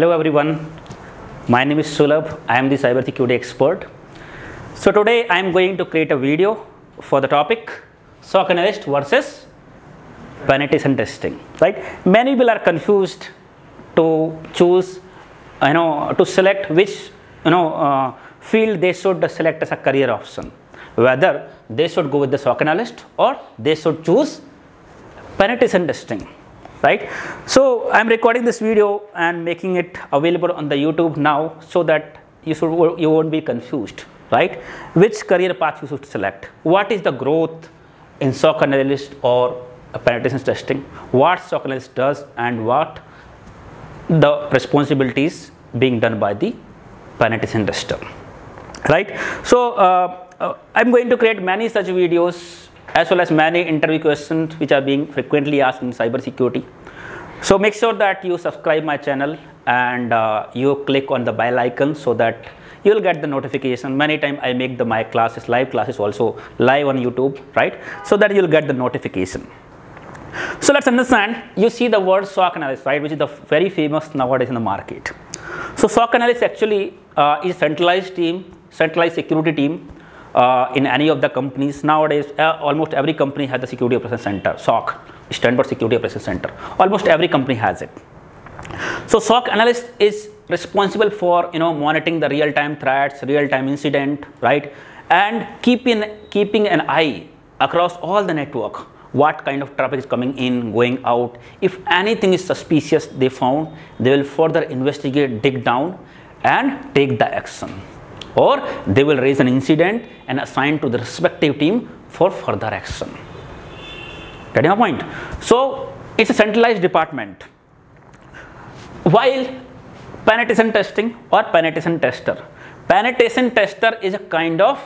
Hello everyone, my name is Sulabh, I am the cybersecurity expert. So today I am going to create a video for the topic SOC analyst versus penetration testing, right? Many people are confused to choose, you know, to select which, you know, uh, field they should select as a career option. Whether they should go with the SOC analyst or they should choose penetration testing right? So i'm recording this video and making it available on the youtube now so that you should you won't be confused right? Which career path you should select? What is the growth in soc analyst or penetration testing? What soc analyst does and what the responsibilities being done by the penetration tester right? So uh, uh, i'm going to create many such videos as well as many interview questions which are being frequently asked in cybersecurity. So make sure that you subscribe my channel and uh, you click on the bell icon so that you will get the notification. Many times I make the my classes, live classes also live on YouTube, right? So that you'll get the notification. So let's understand, you see the word SOC analyst, right, which is the very famous nowadays in the market. So SOC analyst actually uh, is centralized team, centralized security team uh, in any of the companies. Nowadays uh, almost every company has a security operations center SOC standard security operations center. Almost every company has it. So SOC analyst is responsible for you know monitoring the real time threats real time incident right? And keeping keeping an eye across all the network what kind of traffic is coming in going out. If anything is suspicious they found they will further investigate dig down and take the action or they will raise an incident and assign to the respective team for further action. Getting a point? So it's a centralized department. While penetration testing or penetration tester, penetration tester is a kind of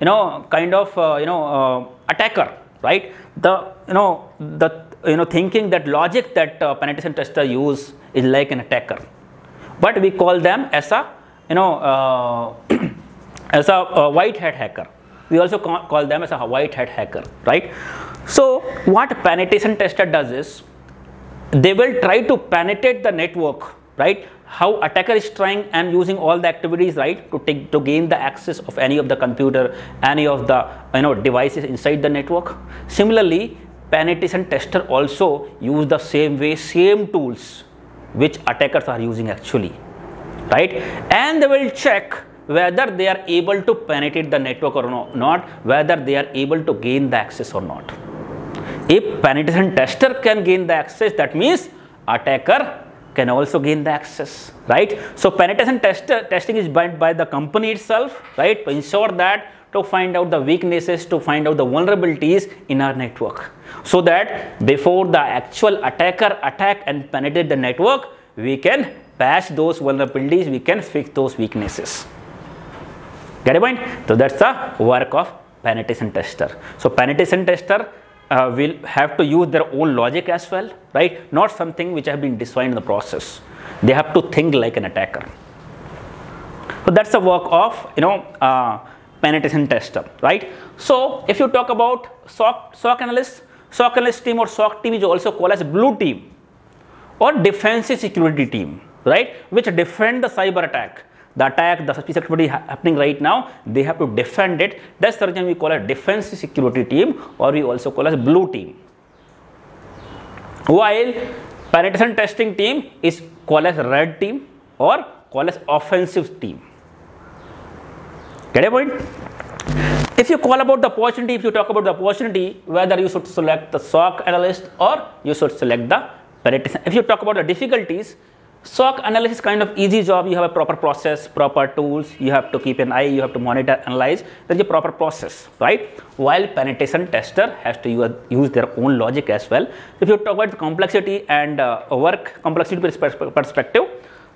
you know kind of uh, you know uh, attacker, right? The you know the you know thinking that logic that uh, penetration tester use is like an attacker, but we call them as a you know, uh, as a, a, white hat hacker. We also call them as a white hat hacker, right? So what penetration tester does is they will try to penetrate the network, right? How attacker is trying and using all the activities, right, to take to gain the access of any of the computer, any of the you know devices inside the network. Similarly, penetration tester also use the same way, same tools which attackers are using actually right and they will check whether they are able to penetrate the network or not whether they are able to gain the access or not. If penetration tester can gain the access that means attacker can also gain the access right? So penetration tester testing is by, by the company itself right? To ensure that to find out the weaknesses to find out the vulnerabilities in our network. So that before the actual attacker attack and penetrate the network we can patch those vulnerabilities, we can fix those weaknesses. Get a point? So that's the work of penetration tester. So penetration tester uh, will have to use their own logic as well, right? Not something which have been designed in the process. They have to think like an attacker. So that's the work of you know uh, penetration tester, right? So if you talk about SOC, SOC analyst, SOC analyst team or SOC team is also called as blue team or defensive security team right which defend the cyber attack the attack the suspicious activity happening right now they have to defend it that's the reason we call a defensive security team or we also call as blue team while penetration testing team is called as red team or called as offensive team get a point if you call about the opportunity if you talk about the opportunity whether you should select the SOC analyst or you should select the penetration if you talk about the difficulties SOC analysis kind of easy job. You have a proper process, proper tools. You have to keep an eye. You have to monitor, analyze. There's a proper process, right? While penetration tester has to use their own logic as well. If you talk about the complexity and uh, work complexity perspective,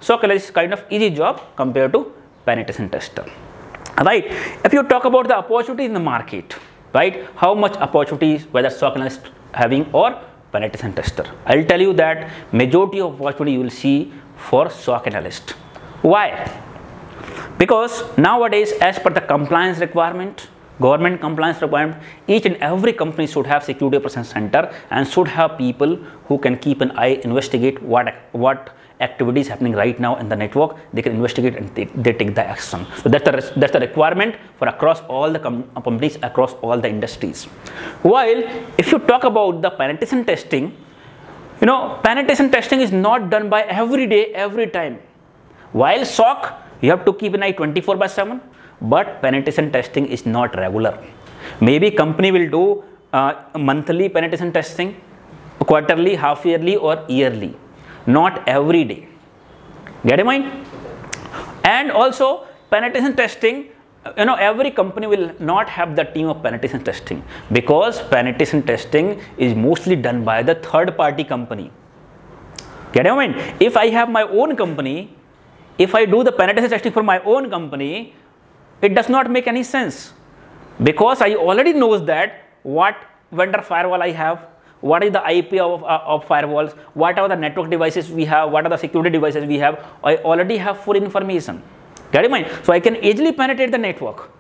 SOC analysis is kind of easy job compared to penetration tester, right? If you talk about the opportunity in the market, right? How much opportunities whether SOC analyst having or penetration tester. I'll tell you that majority of opportunity you will see for SOC analyst. Why? Because nowadays as per the compliance requirement, government compliance requirement, each and every company should have security operations center and should have people who can keep an eye, investigate what, what activities happening right now in the network they can investigate and they, they take the action. So that's the that's the requirement for across all the com companies across all the industries. While if you talk about the penetration testing you know penetration testing is not done by every day every time. While SOC you have to keep an eye 24 by 7 but penetration testing is not regular. Maybe company will do uh, monthly penetration testing quarterly half yearly or yearly not every day. Get in mind? And also penetration testing you know every company will not have the team of penetration testing because penetration testing is mostly done by the third party company. Get in mind? If i have my own company if i do the penetration testing for my own company it does not make any sense because i already knows that what vendor firewall i have what is the IP of, uh, of firewalls, what are the network devices we have, what are the security devices we have, I already have full information. Get in mind? So I can easily penetrate the network.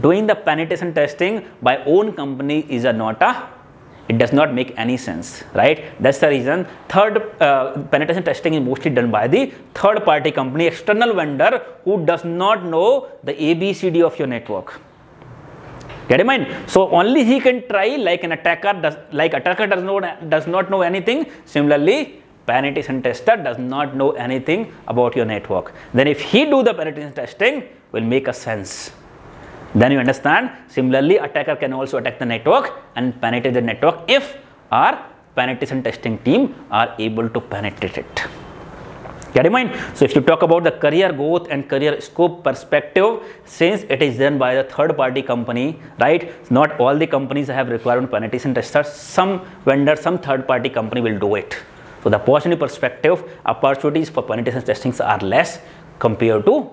Doing the penetration testing by own company is a not a it does not make any sense right that's the reason third uh, penetration testing is mostly done by the third party company external vendor who does not know the abcd of your network Get in mind? So only he can try like an attacker does like attacker does not does not know anything. Similarly, penetration tester does not know anything about your network. Then if he do the penetration testing will make a sense. Then you understand. Similarly, attacker can also attack the network and penetrate the network if our penetration testing team are able to penetrate it. In mind? So if you talk about the career growth and career scope perspective, since it is done by the third party company, right? Not all the companies have requirement penetration testers. Some vendor, some third party company will do it. So the opportunity perspective, opportunities for penetration testings are less compared to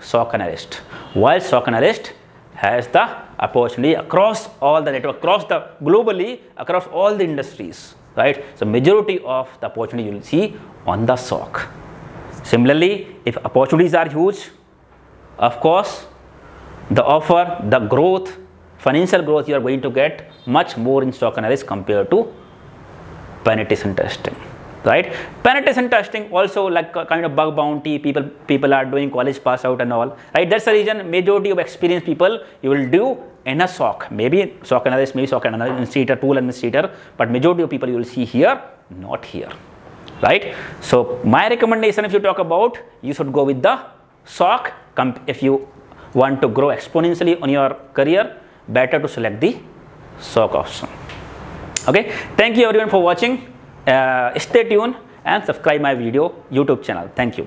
SOC analyst. While SOC analyst has the opportunity across all the network, across the globally, across all the industries, right? So majority of the opportunity you will see on the SOC. Similarly, if opportunities are huge, of course, the offer, the growth, financial growth you are going to get much more in SOC analysis compared to penetration testing right? Penetration testing also like kind of bug bounty people people are doing college pass out and all right? That's the reason majority of experienced people you will do in a SOC. Maybe SOC analyst maybe SOC administrator tool administrator but majority of people you will see here not here right? So my recommendation if you talk about you should go with the SOC if you want to grow exponentially on your career better to select the SOC option. Okay? Thank you everyone for watching. Uh, stay tuned and subscribe my video youtube channel. Thank you